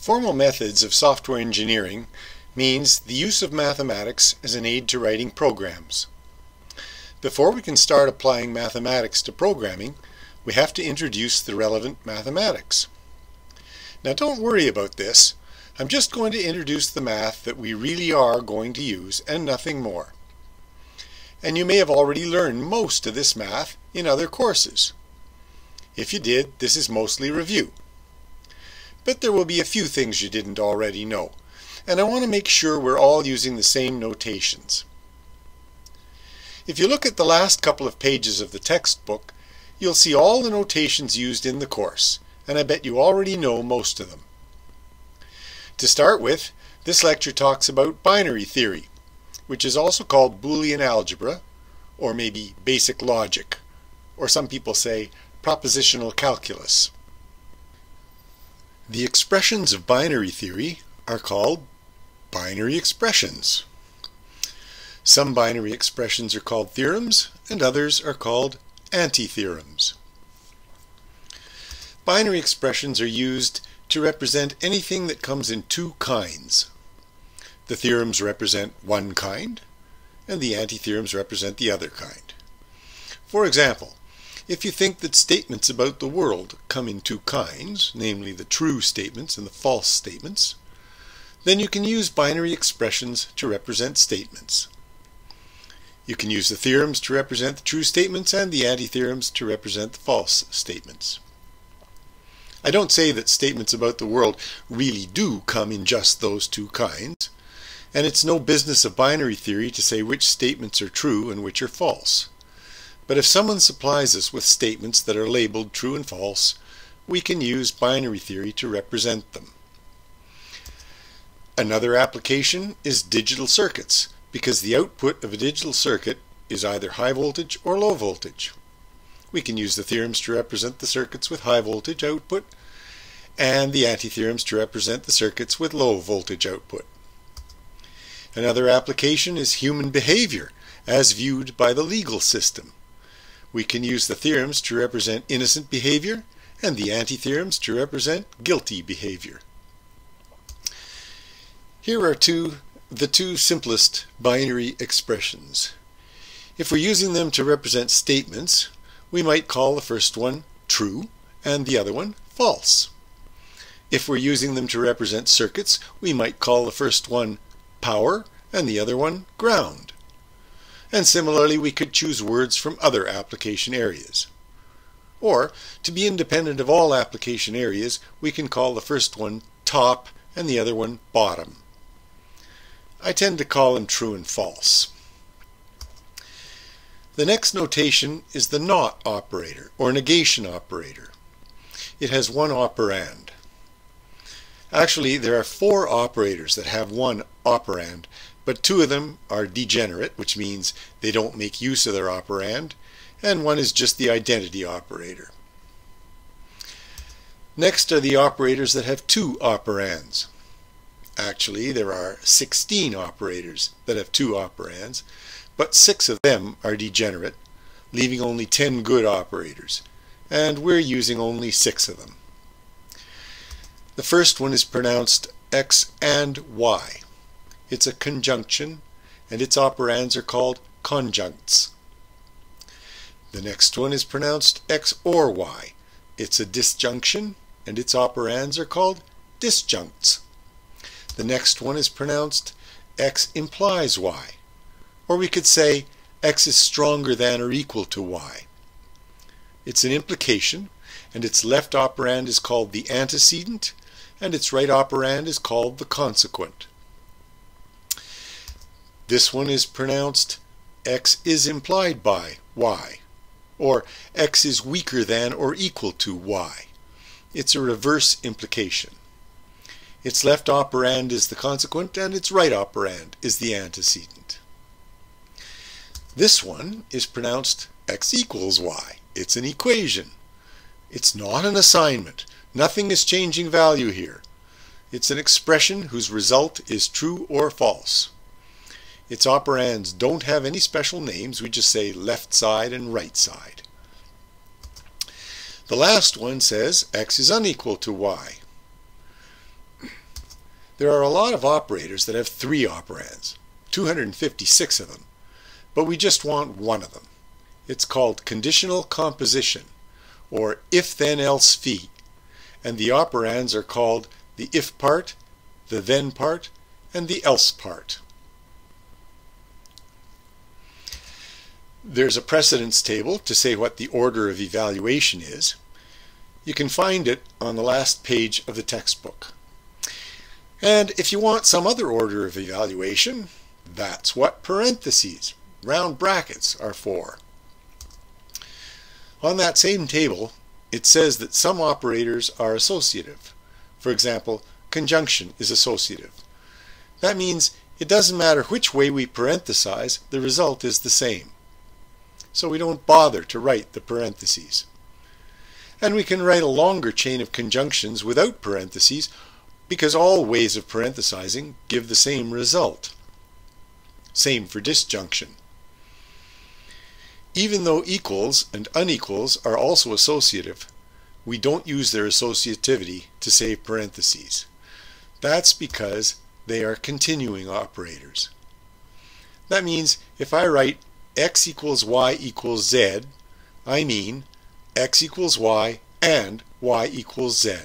Formal methods of software engineering means the use of mathematics as an aid to writing programs. Before we can start applying mathematics to programming, we have to introduce the relevant mathematics. Now don't worry about this. I'm just going to introduce the math that we really are going to use and nothing more. And you may have already learned most of this math in other courses. If you did, this is mostly review but there will be a few things you didn't already know, and I want to make sure we're all using the same notations. If you look at the last couple of pages of the textbook, you'll see all the notations used in the course, and I bet you already know most of them. To start with, this lecture talks about binary theory, which is also called Boolean algebra, or maybe basic logic, or some people say propositional calculus. The expressions of binary theory are called binary expressions. Some binary expressions are called theorems and others are called antitheorems. Binary expressions are used to represent anything that comes in two kinds. The theorems represent one kind and the antitheorems represent the other kind. For example, if you think that statements about the world come in two kinds, namely the true statements and the false statements, then you can use binary expressions to represent statements. You can use the theorems to represent the true statements and the antitheorems to represent the false statements. I don't say that statements about the world really do come in just those two kinds, and it's no business of binary theory to say which statements are true and which are false. But if someone supplies us with statements that are labeled true and false, we can use binary theory to represent them. Another application is digital circuits, because the output of a digital circuit is either high voltage or low voltage. We can use the theorems to represent the circuits with high voltage output and the antitheorems to represent the circuits with low voltage output. Another application is human behavior as viewed by the legal system. We can use the theorems to represent innocent behavior and the antitheorems to represent guilty behavior. Here are two, the two simplest binary expressions. If we're using them to represent statements, we might call the first one true and the other one false. If we're using them to represent circuits, we might call the first one power and the other one ground. And similarly, we could choose words from other application areas. Or, to be independent of all application areas, we can call the first one top and the other one bottom. I tend to call them true and false. The next notation is the not operator, or negation operator. It has one operand. Actually, there are four operators that have one operand, but two of them are degenerate, which means they don't make use of their operand, and one is just the identity operator. Next are the operators that have two operands. Actually, there are 16 operators that have two operands, but six of them are degenerate, leaving only 10 good operators, and we're using only six of them. The first one is pronounced X and Y. It's a conjunction, and its operands are called conjuncts. The next one is pronounced X or Y. It's a disjunction, and its operands are called disjuncts. The next one is pronounced X implies Y. Or we could say X is stronger than or equal to Y. It's an implication, and its left operand is called the antecedent, and its right operand is called the consequent. This one is pronounced x is implied by y, or x is weaker than or equal to y. It's a reverse implication. Its left operand is the consequent and its right operand is the antecedent. This one is pronounced x equals y. It's an equation. It's not an assignment. Nothing is changing value here. It's an expression whose result is true or false. Its operands don't have any special names. We just say left side and right side. The last one says x is unequal to y. There are a lot of operators that have three operands, 256 of them, but we just want one of them. It's called conditional composition, or if-then-else-fi, and the operands are called the if part, the then part, and the else part. There's a precedence table to say what the order of evaluation is. You can find it on the last page of the textbook. And if you want some other order of evaluation, that's what parentheses, round brackets, are for. On that same table, it says that some operators are associative. For example, conjunction is associative. That means it doesn't matter which way we parenthesize, the result is the same. So we don't bother to write the parentheses. And we can write a longer chain of conjunctions without parentheses because all ways of parenthesizing give the same result. Same for disjunction. Even though equals and unequals are also associative, we don't use their associativity to save parentheses. That's because they are continuing operators. That means if I write x equals y equals z, I mean x equals y and y equals z.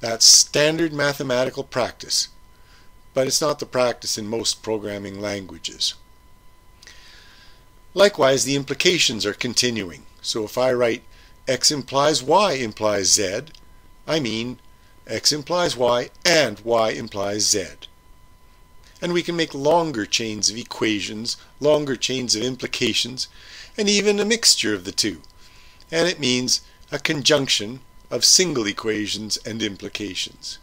That's standard mathematical practice, but it's not the practice in most programming languages. Likewise, the implications are continuing. So if I write x implies y implies z, I mean x implies y and y implies z. And we can make longer chains of equations, longer chains of implications, and even a mixture of the two. And it means a conjunction of single equations and implications.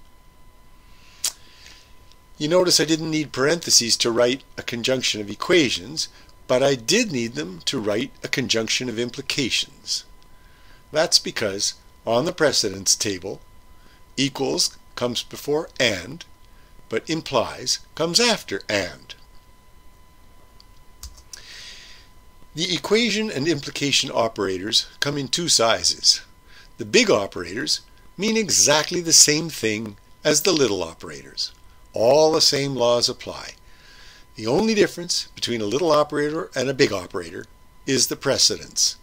You notice I didn't need parentheses to write a conjunction of equations, but I did need them to write a conjunction of implications. That's because on the precedence table, equals comes before and, but implies comes after and. The equation and implication operators come in two sizes. The big operators mean exactly the same thing as the little operators. All the same laws apply. The only difference between a little operator and a big operator is the precedence.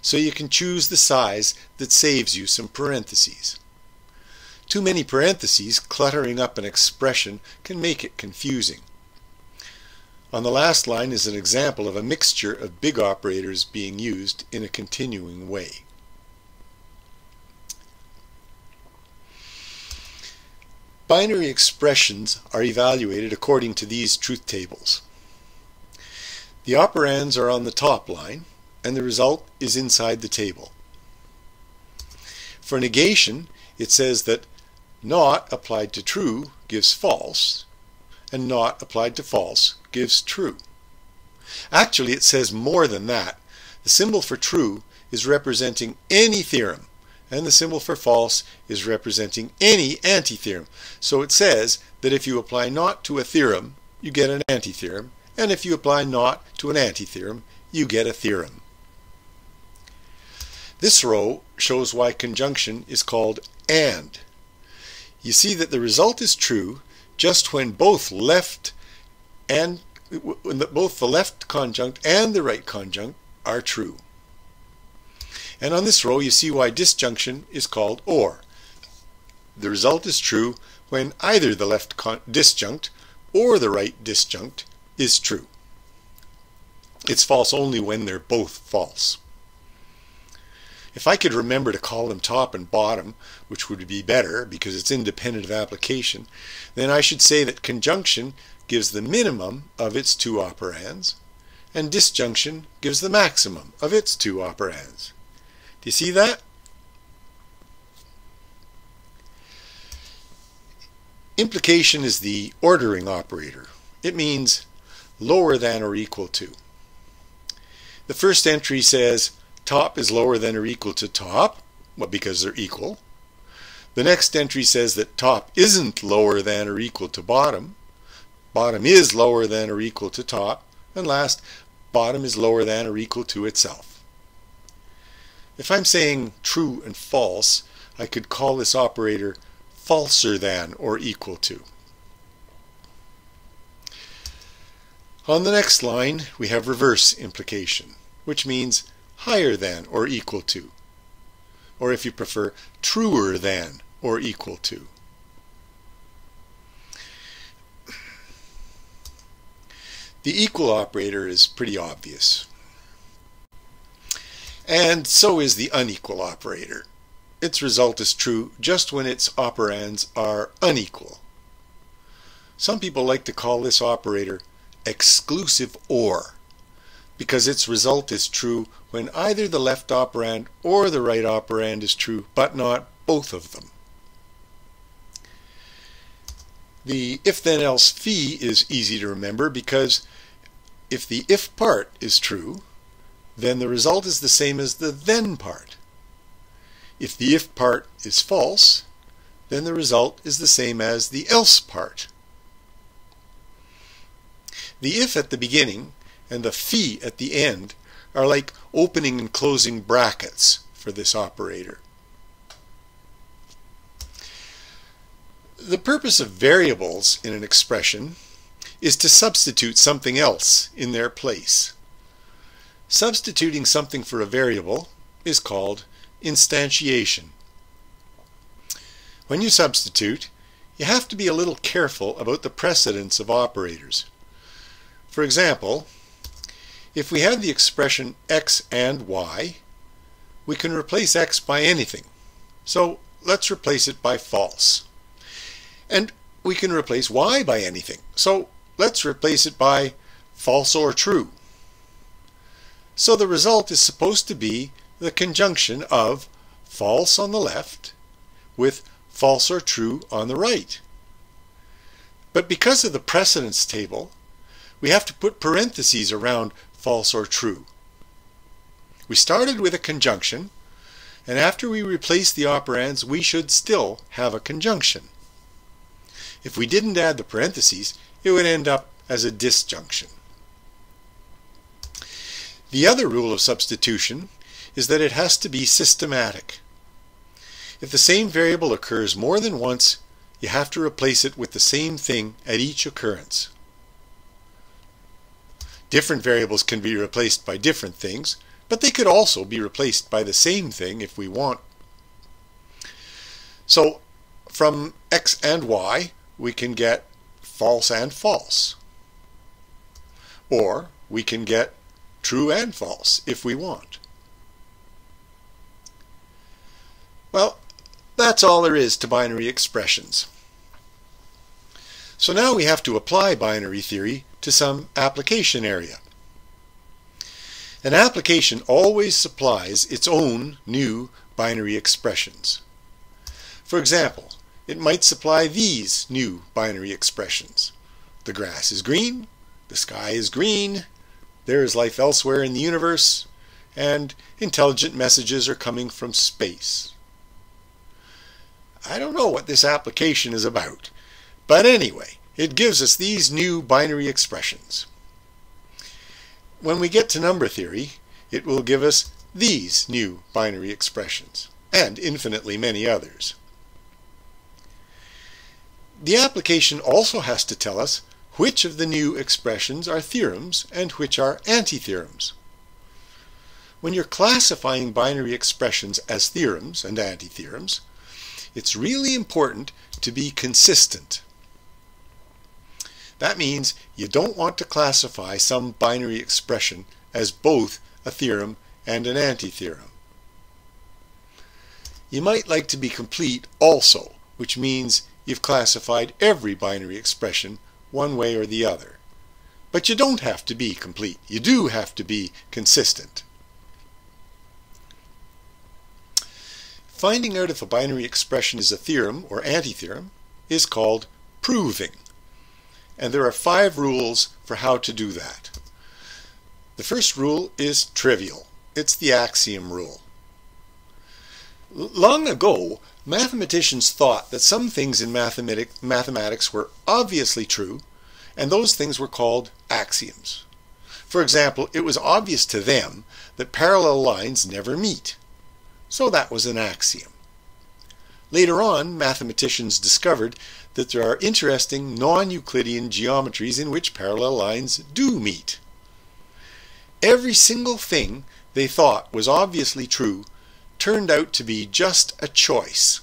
So you can choose the size that saves you some parentheses. Too many parentheses cluttering up an expression can make it confusing. On the last line is an example of a mixture of big operators being used in a continuing way. Binary expressions are evaluated according to these truth tables. The operands are on the top line, and the result is inside the table. For negation, it says that not applied to true gives false, and not applied to false gives true. Actually, it says more than that. The symbol for true is representing any theorem and the symbol for false is representing any antitheorem. So it says that if you apply not to a theorem, you get an antitheorem, and if you apply not to an antitheorem, you get a theorem. This row shows why conjunction is called AND. You see that the result is true just when both left and when both the left conjunct and the right conjunct are true. And on this row you see why disjunction is called OR. The result is true when either the left disjunct or the right disjunct is true. It's false only when they're both false. If I could remember to call them top and bottom, which would be better because it's independent of application, then I should say that conjunction gives the minimum of its two operands, and disjunction gives the maximum of its two operands. Do you see that? Implication is the ordering operator. It means lower than or equal to. The first entry says top is lower than or equal to top, well, because they're equal. The next entry says that top isn't lower than or equal to bottom. Bottom is lower than or equal to top. And last, bottom is lower than or equal to itself. If I'm saying true and false, I could call this operator falser than or equal to. On the next line, we have reverse implication, which means higher than or equal to, or if you prefer, truer than or equal to. The equal operator is pretty obvious. And so is the unequal operator. Its result is true just when its operands are unequal. Some people like to call this operator exclusive OR because its result is true when either the left operand or the right operand is true, but not both of them. The if-then-else fi is easy to remember because if the if part is true, then the result is the same as the then part. If the if part is false, then the result is the same as the else part. The if at the beginning and the fi at the end are like opening and closing brackets for this operator. The purpose of variables in an expression is to substitute something else in their place. Substituting something for a variable is called instantiation. When you substitute, you have to be a little careful about the precedence of operators. For example, if we have the expression x and y, we can replace x by anything. So let's replace it by false. And we can replace y by anything. So let's replace it by false or true. So the result is supposed to be the conjunction of false on the left with false or true on the right. But because of the precedence table, we have to put parentheses around false or true. We started with a conjunction, and after we replace the operands, we should still have a conjunction. If we didn't add the parentheses, it would end up as a disjunction. The other rule of substitution is that it has to be systematic. If the same variable occurs more than once, you have to replace it with the same thing at each occurrence. Different variables can be replaced by different things, but they could also be replaced by the same thing if we want. So from x and y, we can get false and false. Or we can get true and false if we want. Well, that's all there is to binary expressions. So now we have to apply binary theory to some application area. An application always supplies its own new binary expressions. For example, it might supply these new binary expressions. The grass is green, the sky is green, there is life elsewhere in the universe, and intelligent messages are coming from space. I don't know what this application is about, but anyway, it gives us these new binary expressions. When we get to number theory, it will give us these new binary expressions, and infinitely many others. The application also has to tell us which of the new expressions are theorems and which are antitheorems. When you're classifying binary expressions as theorems and antitheorems, it's really important to be consistent. That means you don't want to classify some binary expression as both a theorem and an antitheorem. You might like to be complete also, which means you've classified every binary expression one way or the other. But you don't have to be complete. You do have to be consistent. Finding out if a binary expression is a theorem or antitheorem is called proving. And there are five rules for how to do that. The first rule is trivial. It's the axiom rule. Long ago, mathematicians thought that some things in mathematics were obviously true, and those things were called axioms. For example, it was obvious to them that parallel lines never meet. So that was an axiom. Later on, mathematicians discovered that there are interesting non-Euclidean geometries in which parallel lines do meet. Every single thing they thought was obviously true turned out to be just a choice.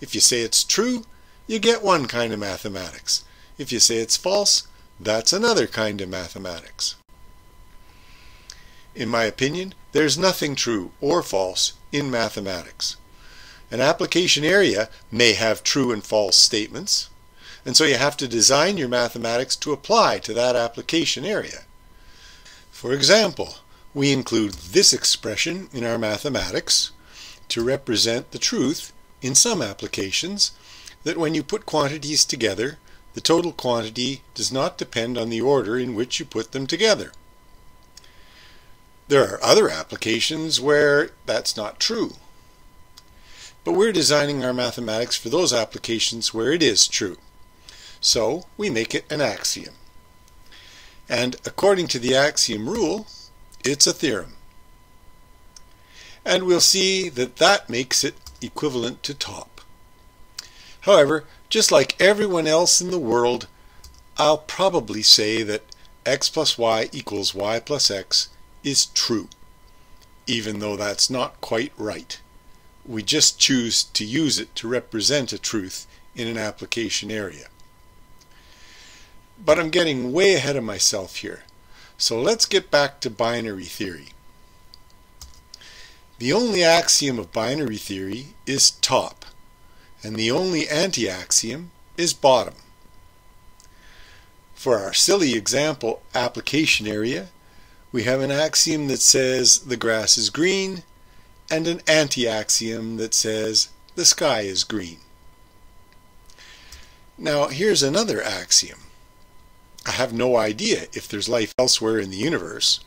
If you say it's true, you get one kind of mathematics. If you say it's false, that's another kind of mathematics. In my opinion, there's nothing true or false in mathematics. An application area may have true and false statements, and so you have to design your mathematics to apply to that application area. For example, we include this expression in our mathematics to represent the truth in some applications that when you put quantities together, the total quantity does not depend on the order in which you put them together. There are other applications where that's not true. But we're designing our mathematics for those applications where it is true. So we make it an axiom. And according to the axiom rule, it's a theorem. And we'll see that that makes it equivalent to top. However, just like everyone else in the world, I'll probably say that x plus y equals y plus x is true, even though that's not quite right. We just choose to use it to represent a truth in an application area. But I'm getting way ahead of myself here. So let's get back to binary theory. The only axiom of binary theory is top, and the only anti-axiom is bottom. For our silly example application area, we have an axiom that says the grass is green and an anti-axiom that says the sky is green. Now here's another axiom. I have no idea if there's life elsewhere in the universe,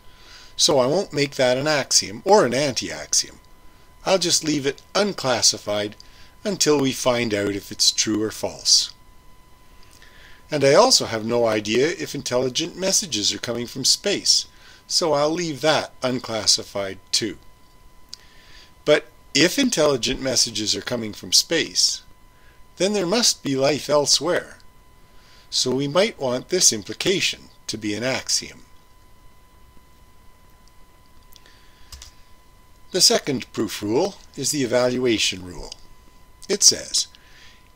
so I won't make that an axiom or an anti-axiom. I'll just leave it unclassified until we find out if it's true or false. And I also have no idea if intelligent messages are coming from space, so I'll leave that unclassified too. But if intelligent messages are coming from space, then there must be life elsewhere. So we might want this implication to be an axiom. The second proof rule is the evaluation rule. It says,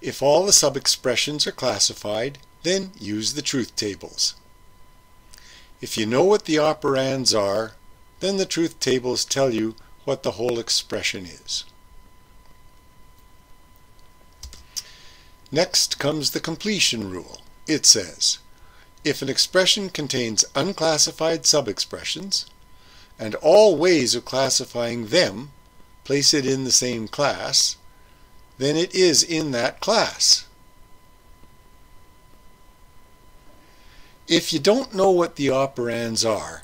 if all the subexpressions are classified, then use the truth tables. If you know what the operands are, then the truth tables tell you what the whole expression is. Next comes the completion rule. It says, if an expression contains unclassified subexpressions, and all ways of classifying them place it in the same class, then it is in that class. If you don't know what the operands are,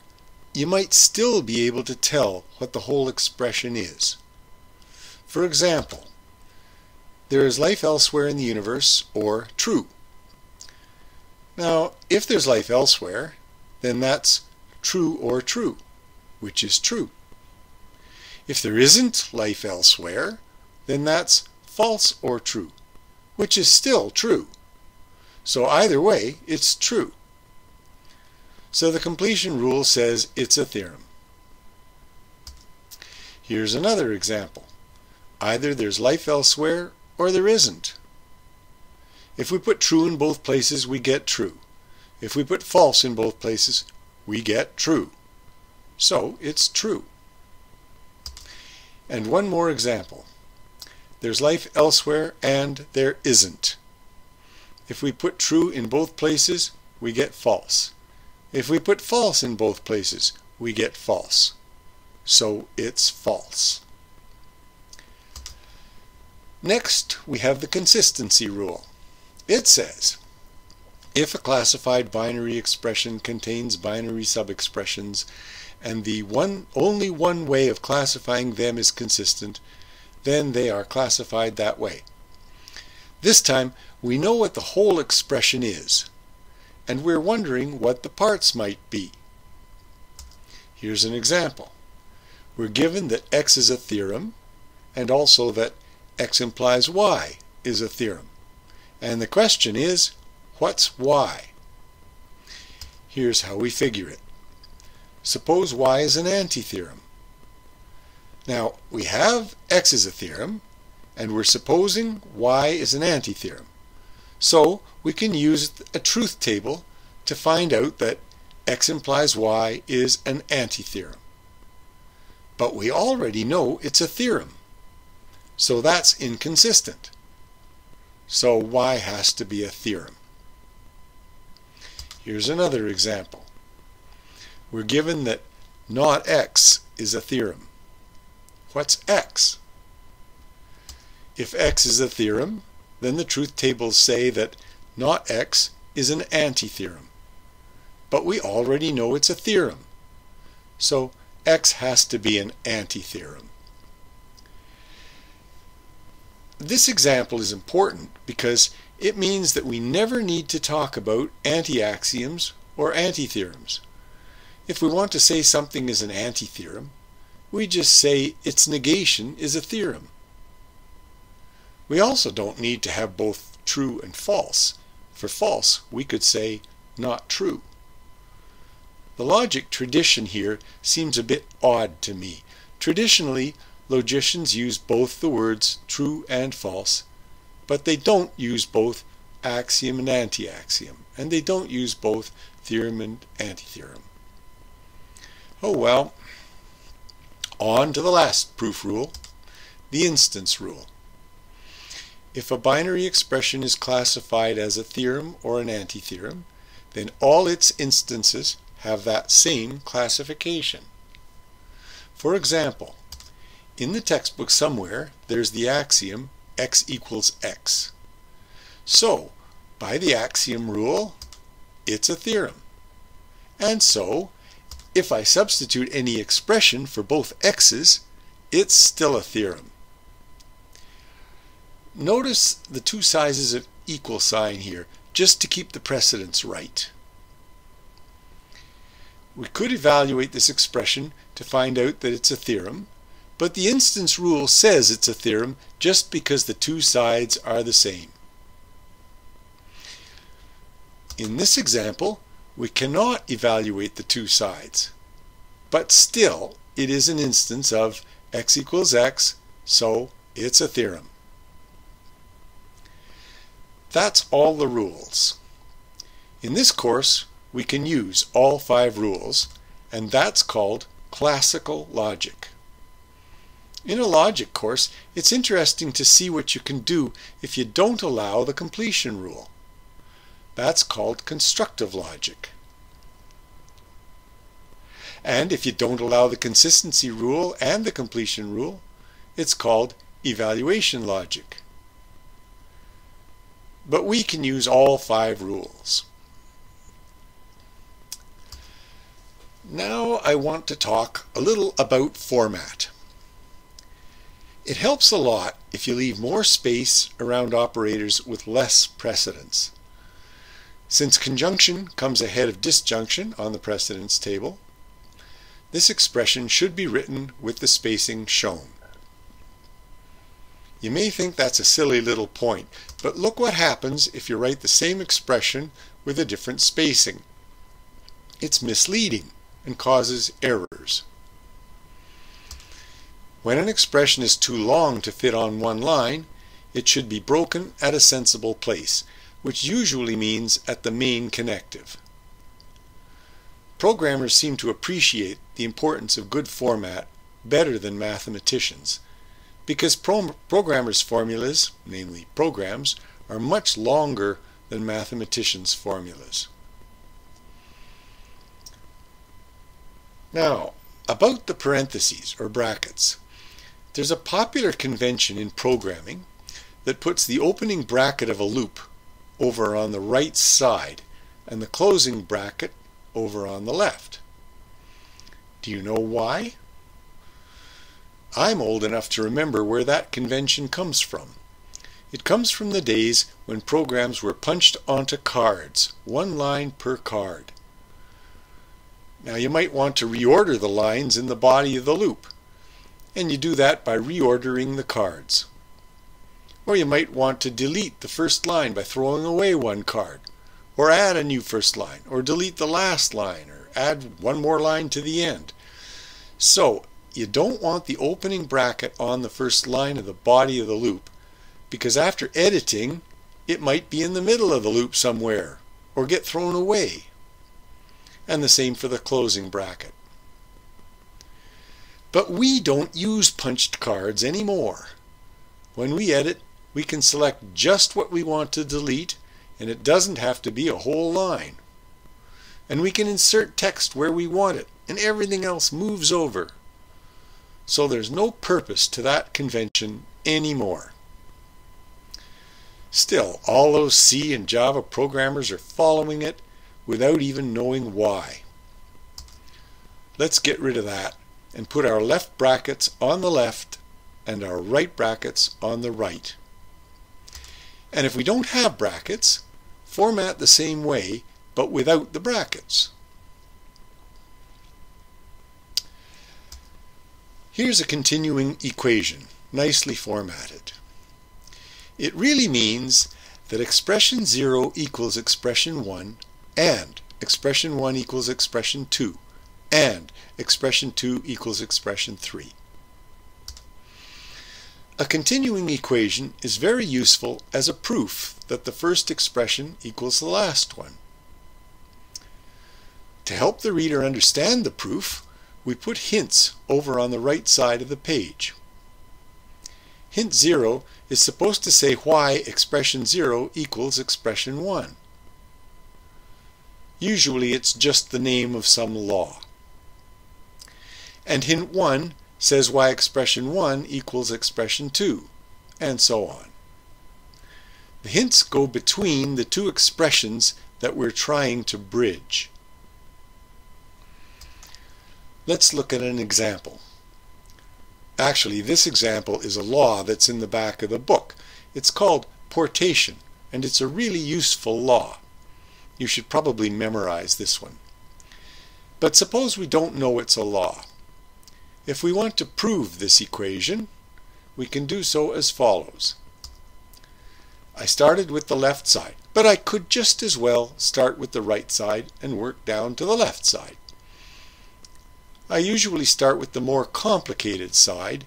you might still be able to tell what the whole expression is. For example, there is life elsewhere in the universe, or true. Now, if there's life elsewhere, then that's true or true, which is true. If there isn't life elsewhere, then that's false or true, which is still true. So either way, it's true. So the completion rule says it's a theorem. Here's another example. Either there's life elsewhere or there isn't. If we put true in both places, we get true. If we put false in both places, we get true. So it's true. And one more example. There's life elsewhere and there isn't. If we put true in both places, we get false. If we put false in both places, we get false. So it's false. Next, we have the consistency rule. It says, if a classified binary expression contains binary subexpressions and the one only one way of classifying them is consistent, then they are classified that way. This time we know what the whole expression is, and we're wondering what the parts might be. Here's an example. We're given that x is a theorem, and also that x implies y is a theorem. And the question is, what's y? Here's how we figure it. Suppose y is an anti-theorem. Now, we have x is a theorem, and we're supposing y is an antitheorem. So, we can use a truth table to find out that x implies y is an antitheorem. But we already know it's a theorem. So that's inconsistent. So y has to be a theorem. Here's another example. We're given that not x is a theorem. What's x? If x is a theorem, then the truth tables say that not x is an antitheorem. But we already know it's a theorem. So x has to be an antitheorem. This example is important because it means that we never need to talk about anti-axioms or antitheorems. If we want to say something is an antitheorem, we just say its negation is a theorem. We also don't need to have both true and false. For false, we could say not true. The logic tradition here seems a bit odd to me. Traditionally, logicians use both the words true and false, but they don't use both axiom and anti-axiom, and they don't use both theorem and anti-theorem. Oh well. On to the last proof rule, the instance rule. If a binary expression is classified as a theorem or an antitheorem, then all its instances have that same classification. For example, in the textbook somewhere, there's the axiom x equals x. So, by the axiom rule, it's a theorem. And so, if I substitute any expression for both x's, it's still a theorem. Notice the two sizes of equal sign here, just to keep the precedence right. We could evaluate this expression to find out that it's a theorem, but the instance rule says it's a theorem just because the two sides are the same. In this example, we cannot evaluate the two sides. But still, it is an instance of x equals x, so it's a theorem. That's all the rules. In this course, we can use all five rules, and that's called classical logic. In a logic course, it's interesting to see what you can do if you don't allow the completion rule. That's called constructive logic. And if you don't allow the consistency rule and the completion rule, it's called evaluation logic. But we can use all five rules. Now I want to talk a little about format. It helps a lot if you leave more space around operators with less precedence. Since conjunction comes ahead of disjunction on the precedence table, this expression should be written with the spacing shown. You may think that's a silly little point, but look what happens if you write the same expression with a different spacing. It's misleading and causes errors. When an expression is too long to fit on one line, it should be broken at a sensible place, which usually means at the main connective. Programmers seem to appreciate the importance of good format better than mathematicians because pro programmers' formulas, namely programs, are much longer than mathematicians' formulas. Now, about the parentheses or brackets. There's a popular convention in programming that puts the opening bracket of a loop over on the right side and the closing bracket over on the left. Do you know why? I'm old enough to remember where that convention comes from. It comes from the days when programs were punched onto cards, one line per card. Now you might want to reorder the lines in the body of the loop, and you do that by reordering the cards. Or you might want to delete the first line by throwing away one card, or add a new first line, or delete the last line, or add one more line to the end. So you don't want the opening bracket on the first line of the body of the loop because after editing it might be in the middle of the loop somewhere or get thrown away. And the same for the closing bracket. But we don't use punched cards anymore. When we edit, we can select just what we want to delete and it doesn't have to be a whole line. And we can insert text where we want it and everything else moves over. So there's no purpose to that convention anymore. Still, all those C and Java programmers are following it without even knowing why. Let's get rid of that and put our left brackets on the left and our right brackets on the right. And if we don't have brackets, format the same way but without the brackets. Here's a continuing equation, nicely formatted. It really means that expression 0 equals expression 1 and expression 1 equals expression 2 and expression 2 equals expression 3. A continuing equation is very useful as a proof that the first expression equals the last one. To help the reader understand the proof, we put hints over on the right side of the page. Hint 0 is supposed to say why expression 0 equals expression 1. Usually it's just the name of some law. And hint 1 says why expression 1 equals expression 2, and so on. The hints go between the two expressions that we're trying to bridge. Let's look at an example. Actually, this example is a law that's in the back of the book. It's called portation, and it's a really useful law. You should probably memorize this one. But suppose we don't know it's a law. If we want to prove this equation, we can do so as follows. I started with the left side, but I could just as well start with the right side and work down to the left side. I usually start with the more complicated side,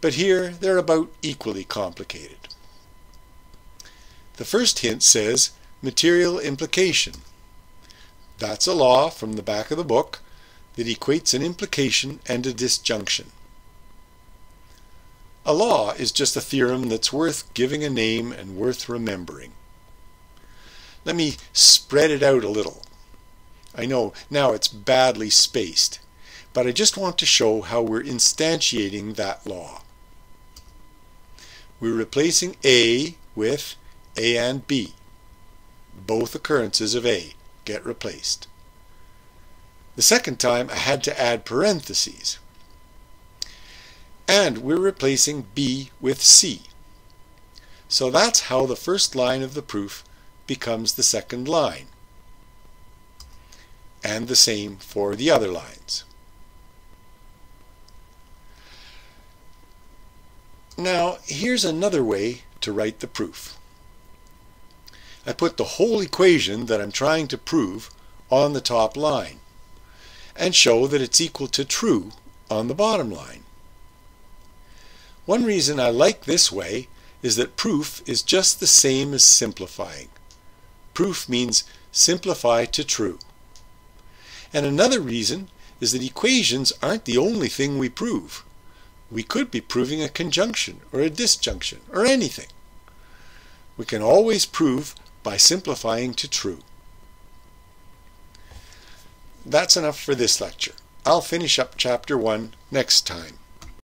but here they're about equally complicated. The first hint says material implication. That's a law from the back of the book that equates an implication and a disjunction. A law is just a theorem that's worth giving a name and worth remembering. Let me spread it out a little. I know now it's badly spaced but I just want to show how we're instantiating that law. We're replacing A with A and B. Both occurrences of A get replaced. The second time I had to add parentheses. And we're replacing B with C. So that's how the first line of the proof becomes the second line. And the same for the other lines. Now, here's another way to write the proof. I put the whole equation that I'm trying to prove on the top line and show that it's equal to true on the bottom line. One reason I like this way is that proof is just the same as simplifying. Proof means simplify to true. And another reason is that equations aren't the only thing we prove. We could be proving a conjunction or a disjunction or anything. We can always prove by simplifying to true. That's enough for this lecture. I'll finish up chapter 1 next time.